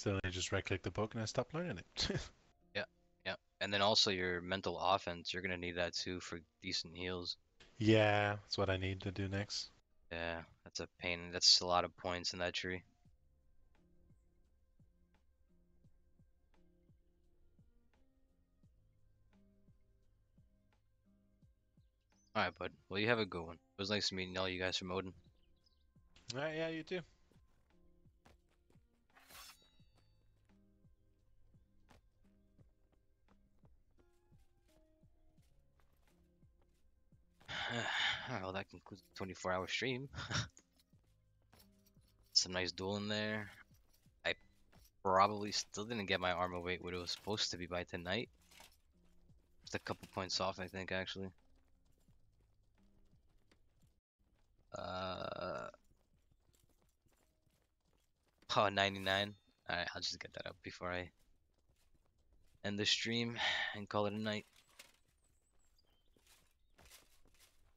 So then I just right click the book and I stop learning it. Yeah, yeah. and then also your mental offense. You're gonna need that too for decent heals. yeah, that's what I need to do next. Yeah, that's a pain. That's a lot of points in that tree. Alright, bud. Well, you have a good one. It was nice meeting all you guys from Odin. Alright, yeah, you too. Well, that concludes the 24 hour stream. Some nice duel in there. I probably still didn't get my armor weight what it was supposed to be by tonight. Just a couple points off, I think, actually. Uh, oh, 99. Alright, I'll just get that up before I end the stream and call it a night.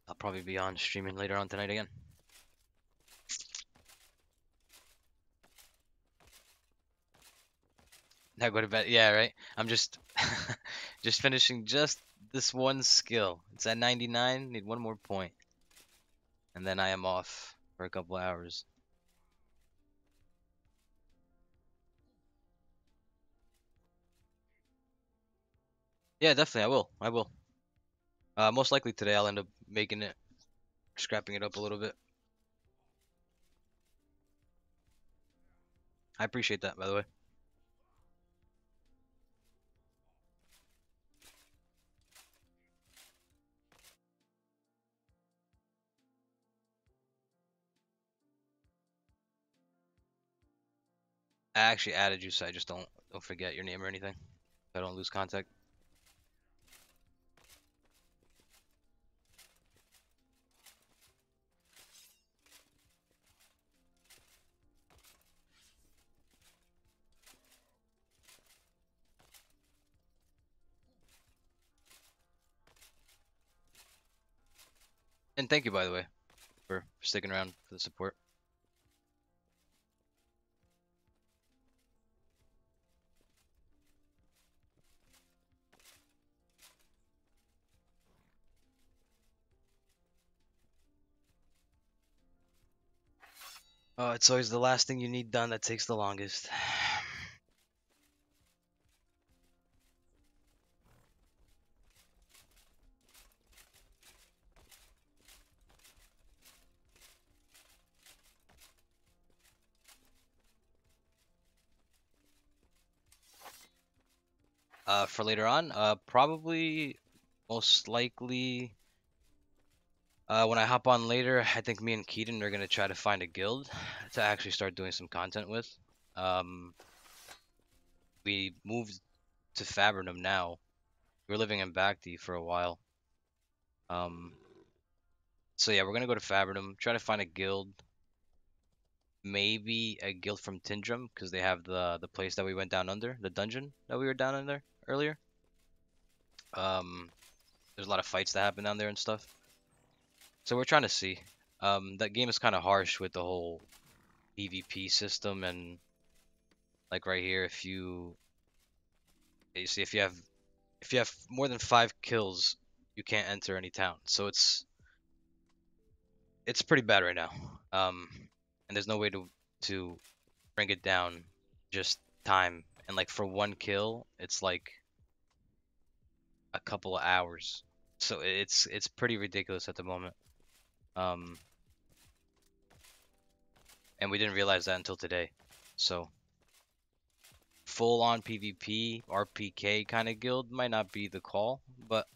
I'll probably be on streaming later on tonight again. Now go to bed. Yeah, right. I'm just just finishing just this one skill. It's at 99. Need one more point, and then I am off for a couple hours. Yeah, definitely. I will. I will. Uh, most likely today I'll end up making it, scrapping it up a little bit. I appreciate that, by the way. I actually added you so I just don't don't forget your name or anything. I don't lose contact. And thank you, by the way, for sticking around for the support. Oh, it's always the last thing you need done that takes the longest. Uh, for later on, uh, probably, most likely, uh, when I hop on later, I think me and Keaton are gonna try to find a guild to actually start doing some content with. Um, we moved to Fabernum now. We were living in Bakti for a while. Um, so yeah, we're gonna go to Fabernum, try to find a guild. Maybe a guild from Tindrem, because they have the the place that we went down under, the dungeon that we were down under earlier. Um, there's a lot of fights that happen down there and stuff. So we're trying to see. Um, that game is kind of harsh with the whole PvP system and like right here, if you you see if you have if you have more than five kills, you can't enter any town. So it's it's pretty bad right now. Um, and there's no way to to bring it down. Just time and like for one kill, it's like a couple of hours. So it's it's pretty ridiculous at the moment. Um, and we didn't realize that until today. So full on PvP, RPK kind of guild might not be the call, but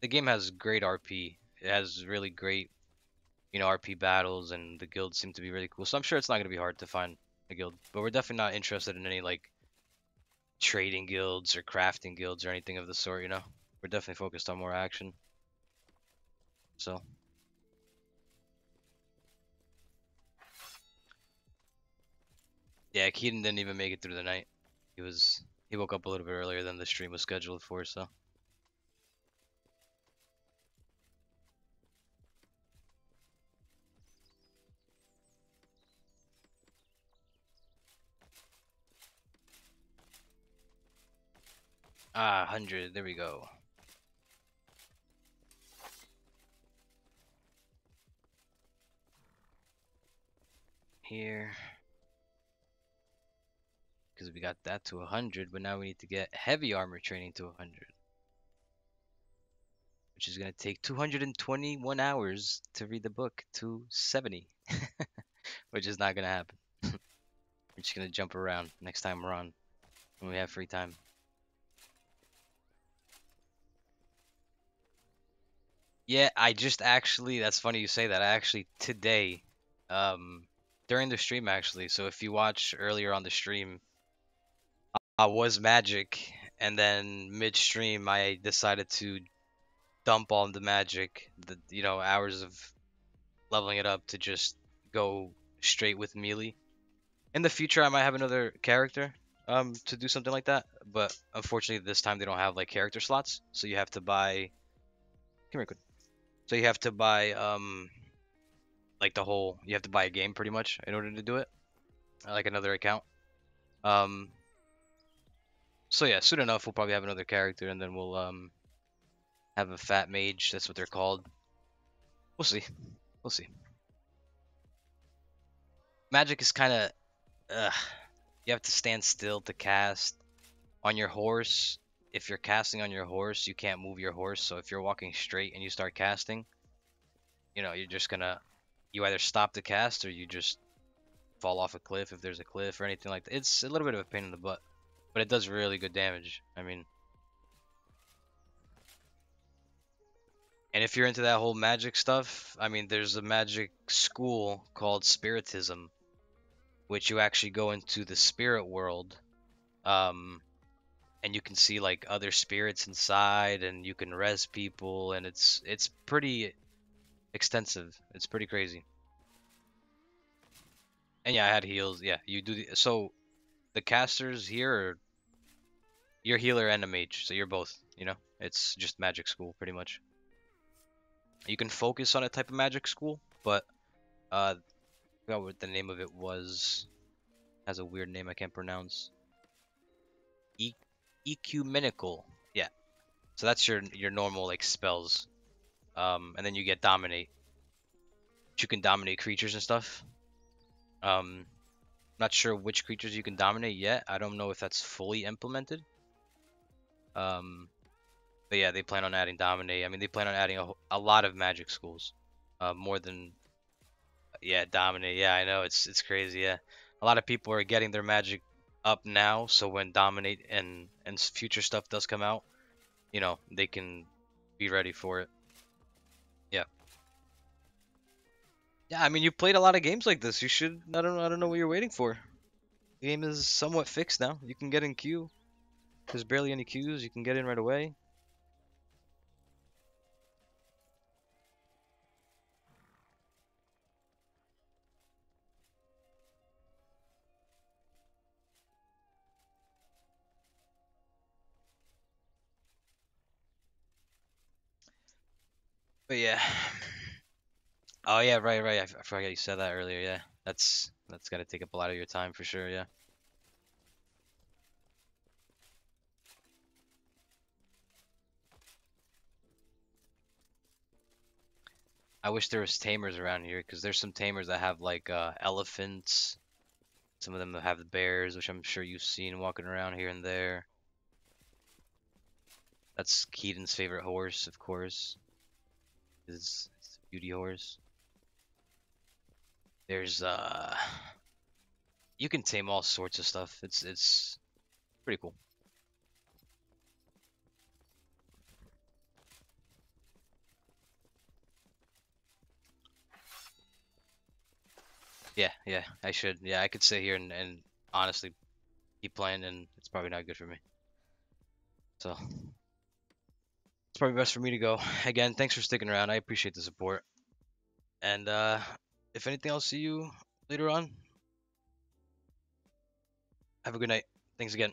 the game has great RP. It has really great, you know, RP battles, and the guilds seem to be really cool. So I'm sure it's not gonna be hard to find a guild, but we're definitely not interested in any like trading guilds or crafting guilds or anything of the sort. You know, we're definitely focused on more action. So. Yeah, Keaton didn't even make it through the night. He was he woke up a little bit earlier than the stream was scheduled for, so. Ah, 100. There we go. Here. Because we got that to 100, but now we need to get heavy armor training to 100. Which is going to take 221 hours to read the book to 70. which is not going to happen. We're just going to jump around next time we're on when we have free time. Yeah, I just actually, that's funny you say that. I actually, today, um, during the stream actually, so if you watch earlier on the stream, I was magic, and then midstream I decided to dump all the magic, the you know hours of leveling it up to just go straight with melee. In the future, I might have another character um to do something like that, but unfortunately this time they don't have like character slots, so you have to buy. Come here, quick. So you have to buy um like the whole you have to buy a game pretty much in order to do it, like another account. Um. So yeah, soon enough we'll probably have another character, and then we'll um have a fat mage. That's what they're called. We'll see. We'll see. Magic is kind of, uh, you have to stand still to cast on your horse. If you're casting on your horse, you can't move your horse. So if you're walking straight and you start casting, you know, you're just gonna, you either stop the cast or you just fall off a cliff if there's a cliff or anything like that. It's a little bit of a pain in the butt, but it does really good damage. I mean, And if you're into that whole magic stuff, I mean, there's a magic school called Spiritism, which you actually go into the spirit world, um, and you can see like other spirits inside, and you can res people, and it's it's pretty extensive. It's pretty crazy. And yeah, I had heals. Yeah, you do the so the casters here are you're healer and a mage, so you're both. You know, it's just magic school pretty much you can focus on a type of magic school, but uh, I forgot what the name of it was. Has a weird name I can't pronounce. E ecumenical, yeah. So that's your your normal like spells, um, and then you get dominate. You can dominate creatures and stuff. Um, not sure which creatures you can dominate yet. I don't know if that's fully implemented. Um, but yeah, they plan on adding Dominate. I mean, they plan on adding a, a lot of Magic schools, uh, more than yeah, Dominate. Yeah, I know it's it's crazy. Yeah, a lot of people are getting their Magic up now, so when Dominate and and future stuff does come out, you know, they can be ready for it. Yeah. Yeah, I mean, you played a lot of games like this. You should. I don't. I don't know what you're waiting for. The game is somewhat fixed now. You can get in queue. There's barely any queues. You can get in right away. But yeah. Oh yeah, right, right. I, I forgot you said that earlier. Yeah, that's that's gotta take up a lot of your time for sure. Yeah. I wish there was tamers around here because there's some tamers that have like uh, elephants. Some of them have the bears, which I'm sure you've seen walking around here and there. That's Keaton's favorite horse, of course is, beauty horse. There's uh you can tame all sorts of stuff. It's it's pretty cool. Yeah, yeah, I should. Yeah, I could sit here and, and honestly keep playing and it's probably not good for me. So it's probably best for me to go. Again, thanks for sticking around. I appreciate the support. And uh, if anything, I'll see you later on. Have a good night. Thanks again.